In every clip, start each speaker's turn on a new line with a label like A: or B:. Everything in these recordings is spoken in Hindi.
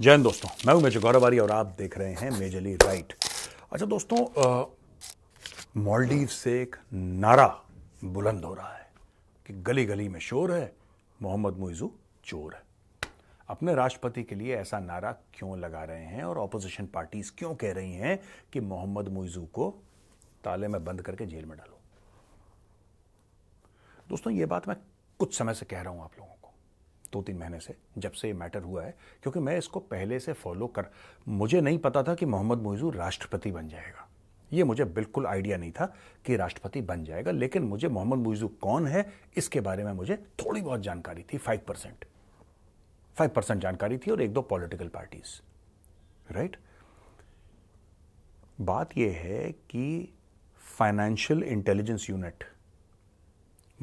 A: हिंद दोस्तों, मैं हूँ मेजर गौरवारी और आप देख रहे हैं मेजरली राइट। अच्छा दोस्तों मॉलडीव से एक नारा बुलंद हो रहा है कि गली गली में शोर है, मोहम्मद मुइजू चोर है। अपने राष्ट्रपति के लिए ऐसा नारा क्यों लगा रहे हैं और ऑपोजिशन पार्टीज़ क्यों कह रही हैं कि मोहम्मद मुइजू को ताले में बंद करके जेल में डालो? दोस्तों, ये बात मैं कुछ समय से कह रहा हूँ आप लोगों दो तीन महीने से जब से ये मैटर हुआ है, क्योंकि मैं इसको पहले से फॉलो कर, मुझे नहीं पता था कि मोहम्मद मोइजू राष्ट्रपति बन जाएगा। ये मुझे बिल्कुल आइडिया नहीं था कि राष्ट्रपति बन जाएगा, लेकिन मुझे मोहम्मद मोइजू कौन है, इसके बारे में मुझे थोड़ी बहुत जानकारी थी फाइव परसेंट फाइव परसेंट जानकारी थी और एक दो पॉलिटिकल पार्टीज़ राइट बात यह है कि फाइनेंशियल इंटेलिजेंस यूनिट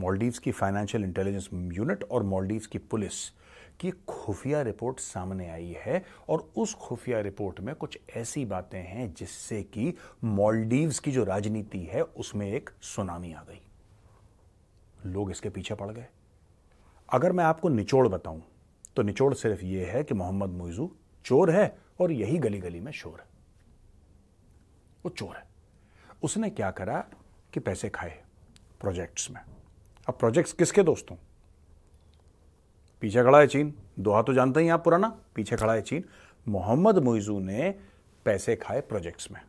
A: मालदीव्स की फाइनेंशियल इंटेलिजेंस यूनिट और मालदीव्स की पुलिस की खुफिया रिपोर्ट सामने आई है और उस खुफिया रिपोर्ट में कुछ ऐसी बातें हैं जिससे कि मालदीव्स की जो राजनीति है, उसमें एक सुनामी आ गई। लोग इसके पीछे पड़ गए। अगर मैं आपको निचोड़ बताऊँ तो निचोड़ सिर्फ़ यह है कि मोहम्मद मुइजू चोर है और यही गली गली में शोर है। वो चोर है। उसने क्या करा कि पैसे खाए प्रोजेक्ट्स में। अब प्रोजेक्ट्स किसके दोस्तों पीछे खड़ा है चीन। दोहा तो जानते ही आप पुराना। पीछे खड़ा है चीन। मोहम्मद मोइजू ने पैसे खाए प्रोजेक्ट्स में।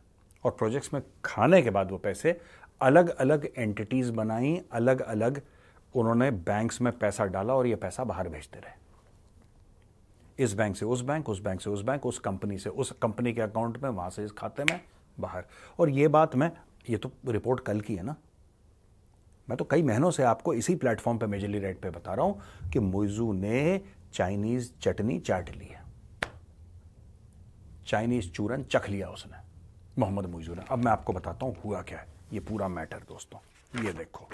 A: और प्रोजेक्ट्स में खाने के बाद वो पैसे अलग अलग एंटिटीज बनाई अलग अलग उन्होंने बैंक्स में पैसा डाला और ये पैसा बाहर भेजते रहे। इस बैंक से उस बैंक उस बैंक से उस बैंक उस कंपनी से उस कंपनी के अकाउंट में, वहाँ से इस खाते में बाहर। और ये बात मैं, ये तो रिपोर्ट कल की है ना। मैं तो कई महीनों से आपको इसी प्लेटफॉर्म पे मेजरली रेट पे बता रहा हूँ कि मुइजू ने चाइनीज़ चटनी चाट ली है। चाइनीज़ चूरन चख लिया उसने, मोहम्मद मुइजू ने। अब मैं आपको बताता हूँ हुआ क्या है। ये पूरा मैटर दोस्तों, ये देखो।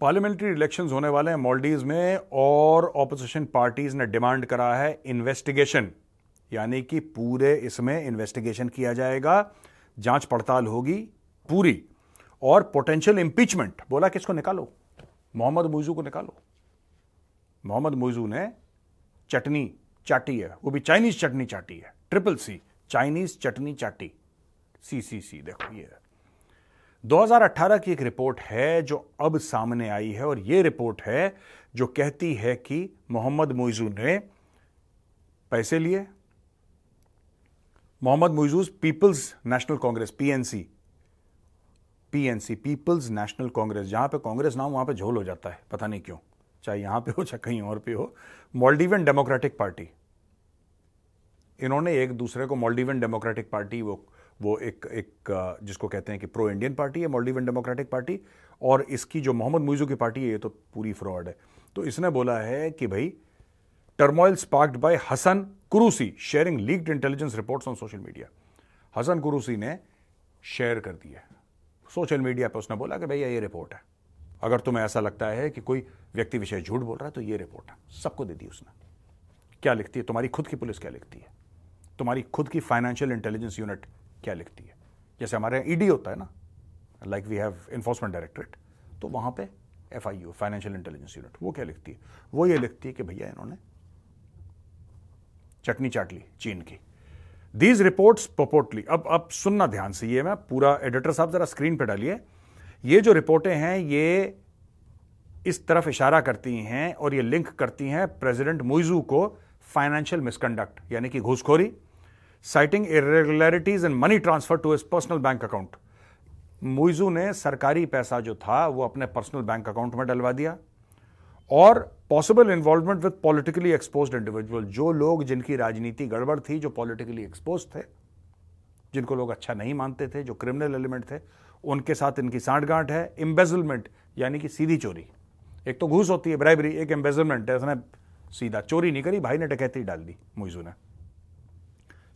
A: पार्लियामेंट्री इलेक्शन होने वाले हैं मॉलडीव में और ऑपोजिशन पार्टीज़ ने डिमांड करा है इन्वेस्टिगेशन यानी कि पूरे इसमें इन्वेस्टिगेशन किया जाएगा, जाँच पड़ताल होगी पूरी। और पोटेंशियल इंपीचमेंट बोला किसको निकालो? मोहम्मद मुइजू को निकालो। मोहम्मद मुइजू ने चटनी चाटी है। वो भी चाइनीज़ चटनी चाटी है। ट्रिपल सी चाइनीज़ चटनी चाटी। सी सी सी देखो ये 2018 की एक रिपोर्ट है जो अब सामने आई है और ये रिपोर्ट है जो कहती है कि मोहम्मद मुइजू ने पैसे लिए। Mohamed Muizzu's People's National Congress PNC PNC People's National Congress जहाँ पे कांग्रेस नाम वहाँ पे झोल हो जाता है, पता नहीं क्यों। चाहे यहाँ पे हो, चाहे कहीं और पे हो। मॉल्डीवियन डेमोक्रेटिक पार्टी इन्होंने एक दूसरे को मॉल्डीवियन डेमोक्रेटिक पार्टी वो वो एक एक, जिसको कहते हैं कि प्रो इंडियन पार्टी है मॉल्डीवियन डेमोक्रेटिक पार्टी और इसकी जो मोहम्मद मुइजू की पार्टी है, ये तो पूरी फ्रॉड है। तो इसने बोला है कि भाई turmoil sparked by Hasan Kurusi sharing leaked intelligence reports on social media Hasan Kurusi ने शेयर कर दिया सोशल मीडिया पर उसने बोला कि भैया, ये रिपोर्ट है। अगर तुम्हें ऐसा लगता है कि कोई व्यक्ति विषय झूठ बोल रहा है तो ये रिपोर्ट है। सबको दे दी उसने। क्या लिखती है? तुम्हारी खुद की पुलिस क्या लिखती है? तुम्हारी खुद की फाइनेंशियल इंटेलिजेंस यूनिट क्या लिखती है? जैसे हमारे यहाँ ईडी होता है ना like we have enforcement directorate तो वहाँ पे F I financial intelligence unit वो क्या लिखती है? वो ये लिखती है कि भैया, इन्होंने चटनी चाट ली चीन की। दीज रिपोर्ट्स पपोर्टली अब अब सुनना ध्यान से, ये मैं पूरा एडिटर साहब जरा स्क्रीन पे डालिए। ये जो रिपोर्टें हैं, ये इस तरफ़ इशारा करती हैं और ये लिंक करती हैं प्रेसिडेंट मुइजू को फाइनेंशियल मिसकंडक्ट यानी कि घूसखोरी citing irregularities and money transfer to his personal bank account Muizzu ने सरकारी पैसा जो था, वो अपने पर्सनल बैंक अकाउंट में डलवा दिया। और possible involvement with politically exposed individual जो लोग जिनकी राजनीति गड़बड़ थी, जो पॉलिटिकली एक्सपोज थे, जिनको लोग अच्छा नहीं मानते थे, जो क्रिमिनल एलिमेंट थे, उनके साथ इनकी सांठगांठ है एम्बेजलमेंट यानी कि सीधी चोरी। एक तो घूस होती है ब्राइबरी एक एम्बेजलमेंट है, उसने सीधा चोरी नहीं करी, भाई ने डकैती डाल दी, मुइजू ने।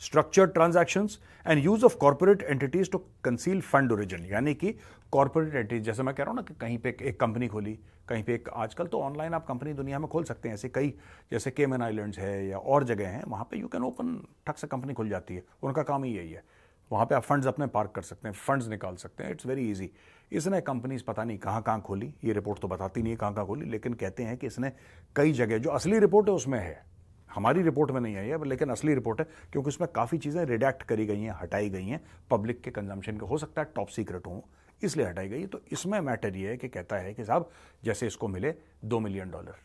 A: Structured transaction and use of corporate entities to conceal fund origin यानी कि कॉर्पोरेट एंटिटीज जैसे मैं कह रहा हूँ ना कि कहीं पे एक कंपनी खोली, कहीं पे एक, आजकल तो ऑनलाइन आप कंपनी दुनिया में खोल सकते हैं। ऐसे कई, जैसे केमन आइलैंड्स है या और जगह हैं, वहाँ पे यू कैन ओपन ठक से कंपनी खुल जाती है। उनका काम ही यही है। वहाँ पे आप फंड्स अपने पार्क कर सकते हैं फंड्स निकाल सकते हैं। इट्स वेरी इजी इसने कंपनीज़ पता नहीं कहाँ कहाँ खोली। ये रिपोर्ट तो बताती नहीं है कहाँ कहाँ खोली, लेकिन कहते हैं कि इसने कई जगह, जो असली रिपोर्ट है, उसमें है। हमारी रिपोर्ट में नहीं आई है, लेकिन असली रिपोर्ट है, क्योंकि उसमें काफ़ी चीज़ें रिडैक्ट करी गई हैं, हटाई गई हैं। पब्लिक के कंजम्पशन के, हो सकता है टॉप सीक्रेट हो, इसलिए हटाई गई तो इसमें मैटर ये है कि कहता है कि साहब, जैसे इसको मिले दो मिलियन डॉलर।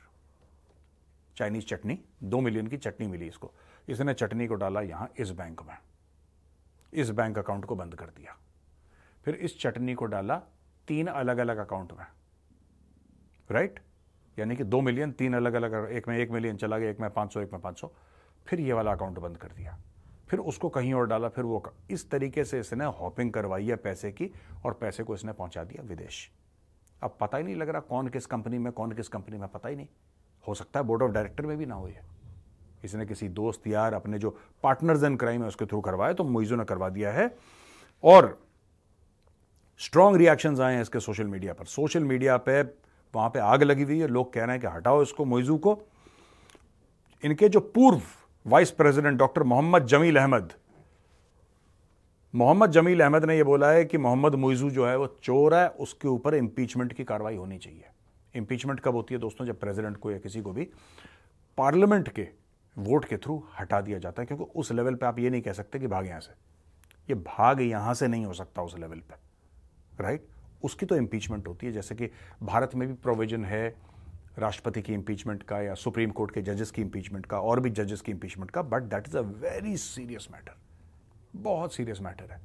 A: चाइनीज़ चटनी, दो मिलियन की चटनी मिली इसको। इसने चटनी को डाला यहाँ इस बैंक में। इस बैंक अकाउंट को बंद कर दिया। फिर इस चटनी को डाला तीन अलग अलग अकाउंट में। राइट? यानी कि दो मिलियन, तीन अलग अलग, एक में एक मिलियन चला गया, एक में पाँच सौ, एक में पाँच सौ। फिर ये वाला अकाउंट बंद कर दिया। फिर उसको कहीं और डाला, फिर वो इस तरीके से इसने हॉपिंग करवाई है पैसे की और पैसे को इसने पहुँचा दिया विदेश। अब पता ही नहीं लग रहा कौन किस कंपनी में, कौन किस कंपनी में, पता ही नहीं। हो सकता है बोर्ड ऑफ़ डायरेक्टर में भी ना हो। ये इसने किसी दोस्त, यार, अपने जो पार्टनर्स इन क्राइम है उसके थ्रू करवाया तो मोइजो ने करवा दिया है। और स्ट्रॉन्ग रिएक्शन आए हैं इसके सोशल मीडिया पर। सोशल मीडिया पे वहाँ पे आग लगी हुई है, लोग कह रहे हैं कि हटाओ इसको, मोइजू को। इनके जो पूर्व vice president doctor Mohamed Jameel Ahmed, Mohamed Jameel Ahmed ने यह बोला है कि मोहम्मद मोइजू जो है वो चोर है, उसके ऊपर इंपीचमेंट की कार्रवाई होनी चाहिए। इंपीचमेंट कब होती है दोस्तों, जब प्रेसिडेंट को या किसी को भी पार्लियामेंट के वोट के थ्रू हटा दिया जाता है, क्योंकि उस लेवल पे आप ये नहीं कह सकते कि भाग यहाँ से। ये भाग यहाँ से नहीं हो सकता उस लेवल पे राइट उसकी तो इंपीचमेंट होती है। जैसे कि भारत में भी प्रोविज़न है राष्ट्रपति की इंपीचमेंट का या सुप्रीम कोर्ट के जजेस की इंपीचमेंट का, और भी जजेस की इंपीचमेंट का but that is a very serious matter बहुत सीरियस मैटर है।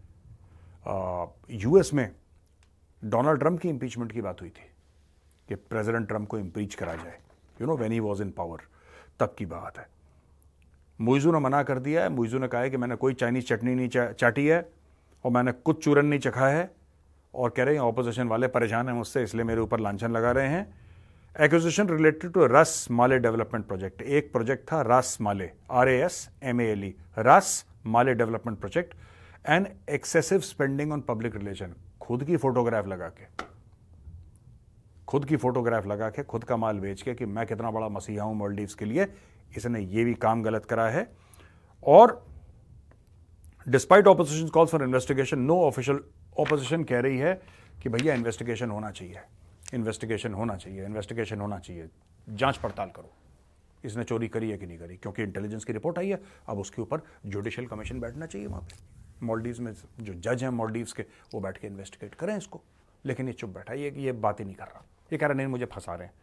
A: यूएस में डोनाल्ड ट्रंप की इंपीचमेंट की बात हुई थी कि प्रेसिडेंट ट्रंप को इम्पीच करा जाए। You know when he was in power तब की बात है। मुइजू ने मना कर दिया है। मुइजू ने कहा है कि मैंने कोई चाइनीज़ चटनी नहीं चाटी है और मैंने कुछ चूरन नहीं चखा है। और कह रहे हैं ऑपोजिशन वाले परेशान हैं मुझसे, इसलिए मेरे ऊपर लांछन लगा रहे हैं। Acquisition related to Ras Male development project एक प्रोजेक्ट था Ras Male R A S M A L E Ras Male development project and excessive spending on public relation खुद की फोटोग्राफ लगा के। खुद की फोटोग्राफ लगा के, खुद का माल बेच के कि मैं कितना बड़ा मसीहा हूँ मॉलडीव्स के लिए, इसने ये भी काम गलत करा है। और despite opposition calls for investigation no official opposition कह रही है कि भैया इन्वेस्टिगेशन होना चाहिए। इन्वेस्टिगेशन होना चाहिए इन्वेस्टिगेशन होना चाहिए। जाँच पड़ताल करो। इसने चोरी करी है कि नहीं करी? क्योंकि इंटेलिजेंस की रिपोर्ट आई है। अब उसके ऊपर जुडिशियल कमीशन बैठना चाहिए वहाँ पे। मॉलडीव्स में जो जज हैं मॉलडीव्स के, वो बैठ के इन्वेस्टिगेट करें इसको। लेकिन ये चुप बैठा ये ये बात ही नहीं कर रहा। ये कह रहा नहीं, मुझे फंसा रहे हैं।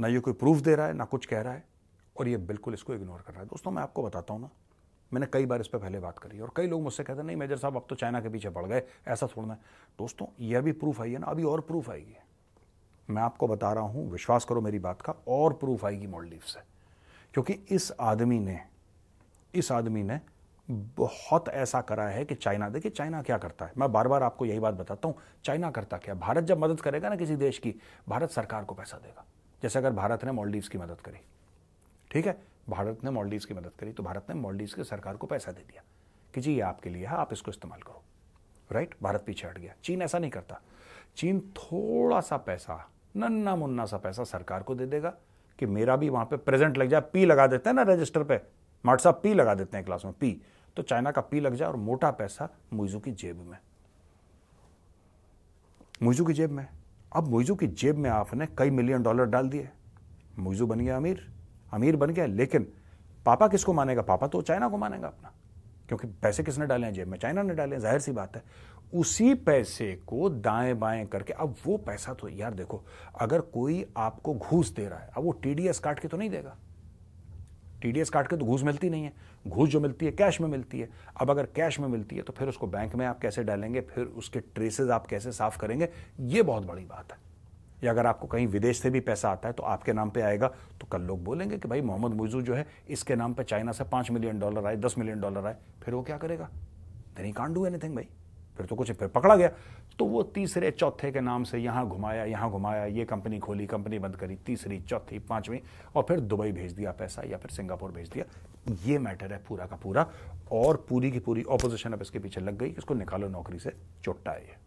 A: ना ये कोई प्रूफ दे रहा है, ना कुछ कह रहा है। और ये बिल्कुल इसको इग्नोर कर रहा है। दोस्तों, मैं आपको बताता हूँ ना मैंने कई बार इस पर पहले बात करी और कई लोग मुझसे कहते हैं, नहीं, मेजर साहब, अब तो चाइना के पीछे पड़ गए, ऐसा छोड़ना है। दोस्तों, ये भी प्रूफ आई है ना, अभी और प्रूफ आएगी। मैं आपको बता रहा हूँ, विश्वास करो मेरी बात का, और प्रूफ आएगी मॉलडीव से। क्योंकि इस आदमी ने, इस आदमी ने बहुत ऐसा करा है कि चाइना, देखिए चाइना क्या करता है। मैं बार बार आपको यही बात बताता हूँ, चाइना करता क्या? भारत जब मदद करेगा ना किसी देश की, भारत सरकार को पैसा देगा। जैसे अगर भारत ने मॉलडीव्स की मदद करी, ठीक है? भारत ने मॉलडीव्स की मदद करी तो भारत ने मॉलडीव्स की सरकार को पैसा दे दिया कि जी, ये आपके लिए है, आप इसको इस्तेमाल करो। राइट भारत पीछे हट गया। चीन ऐसा नहीं करता। चीन थोड़ा सा पैसा नन्ना मुन्ना सा पैसा सरकार को दे देगा कि मेरा भी वहाँ पे प्रेजेंट लग जाए पी लगा देते हैं ना रजिस्टर पे। मार्ट साहब पी लगा देते हैं क्लास में पी तो चाइना का पी लग जाए और मोटा पैसा मुइजू की जेब में। मुइजू की जेब में। अब मुइजू की जेब में आपने कई मिलियन डॉलर डाल दिए। मुइजू बन गया अमीर। अमीर बन गया, लेकिन पापा किसको मानेगा? पापा तो चाइना को मानेगा अपना। क्योंकि पैसे किसने डाले हैं? जेब में चाइना ने डाले हैं, ज़ाहिर सी बात है। उसी पैसे को दाएँ बाएँ करके, अब वो पैसा तो यार देखो, अगर कोई आपको घूस दे रहा है, अब वो टीडीएस काट के तो नहीं देगा। टीडीएस काट के तो घूस मिलती नहीं है। घूस जो मिलती है कैश में मिलती है। अब अगर कैश में मिलती है तो फिर उसको बैंक में आप कैसे डालेंगे? फिर उसके ट्रेसेस आप कैसे साफ़ करेंगे? ये बहुत बड़ी बात है। या अगर आपको कहीं विदेश से भी पैसा आता है तो आपके नाम पे आएगा तो कल लोग बोलेंगे कि भाई मोहम्मद मुजू जो है, इसके नाम पे चाइना से पाँच मिलियन डॉलर आए, दस मिलियन डॉलर आए, फिर वो क्या करेगा? Then he can't do anything भाई। फिर तो कुछ फिर पकड़ा गया। तो वो तीसरे चौथे के नाम से यहाँ घुमाया यहाँ घुमाया, ये कंपनी खोली, कंपनी बंद करी, तीसरी, चौथी, पांचवी, और फिर दुबई भेज दिया पैसा या फिर सिंगापुर भेज दिया। ये मैटर है पूरा का पूरा, और पूरी की पूरी ऑपोजिशन अब इसके पीछे लग गई इसको निकालो नौकरी से चोट्टा है।